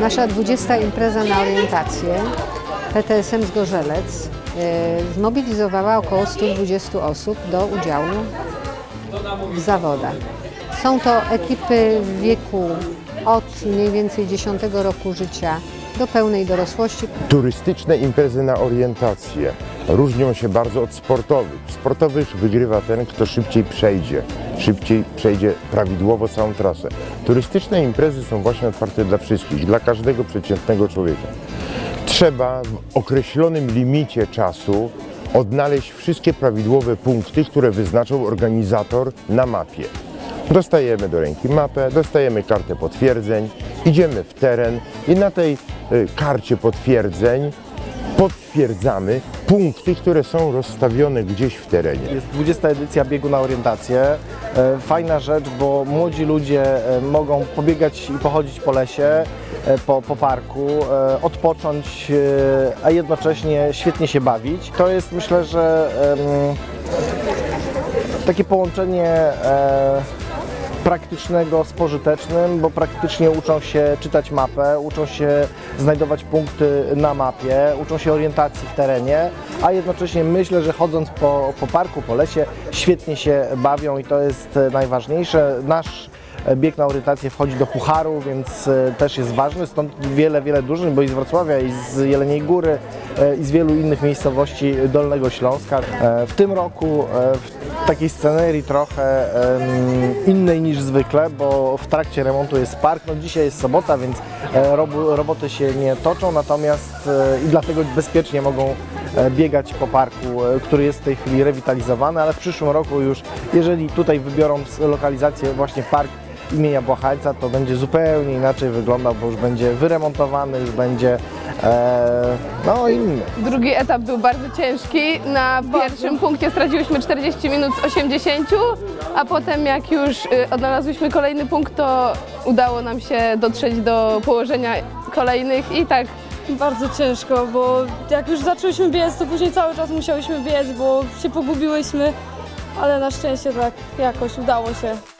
Nasza 20. impreza na orientację PTSM Zgorzelec e, zmobilizowała około 120 osób do udziału w zawodach. Są to ekipy w wieku od mniej więcej 10 roku życia do pełnej dorosłości. Turystyczne imprezy na orientację różnią się bardzo od sportowych. W sportowych wygrywa ten, kto szybciej przejdzie, szybciej przejdzie prawidłowo całą trasę. Turystyczne imprezy są właśnie otwarte dla wszystkich, dla każdego przeciętnego człowieka. Trzeba w określonym limicie czasu odnaleźć wszystkie prawidłowe punkty, które wyznaczył organizator na mapie. Dostajemy do ręki mapę, dostajemy kartę potwierdzeń, idziemy w teren i na tej y, karcie potwierdzeń potwierdzamy punkty, które są rozstawione gdzieś w terenie. Jest 20 edycja biegu na orientację. E, Fajna rzecz, bo młodzi ludzie e, mogą pobiegać i pochodzić po lesie, e, po, po parku, odpocząć, a jednocześnie świetnie się bawić. To jest myślę, że takie połączenie praktycznego z pożytecznym, bo praktycznie uczą się czytać mapę, uczą się znajdować punkty na mapie, uczą się orientacji w terenie, a jednocześnie myślę, że chodząc po, po parku, po lesie, świetnie się bawią i to jest e, najważniejsze. Nasz e, bieg na orientację wchodzi do Pucharu, więc e, też jest ważny, stąd wiele, wiele drużyn, bo i z Wrocławia, i z Jeleniej Góry, i z wielu innych miejscowości Dolnego Śląska. W tym roku w takiej scenerii trochę em, innej niż zwykle, bo w trakcie remontu jest park. No dzisiaj jest sobota, więc e, roboty się nie toczą, natomiast e, i dlatego bezpiecznie mogą e, biegać po parku, który jest w tej chwili rewitalizowany, ale w przyszłym roku już, jeżeli tutaj wybiorą lokalizację właśnie park imienia Błachańca, to będzie zupełnie inaczej wyglądał, bo już będzie wyremontowany, już będzie e, no inny. Drugi etap był bardzo ciężki. Na pierwszym punkcie straciłyśmy 40 minut z 80, a potem jak już y, odnalazłyśmy kolejny punkt, to udało nam się dotrzeć do położenia kolejnych i tak Bardzo ciężko, bo jak już zaczęłyśmy biec, to później cały czas musiałyśmy biec, bo się pogubiłyśmy, ale na szczęście tak jakoś udało się.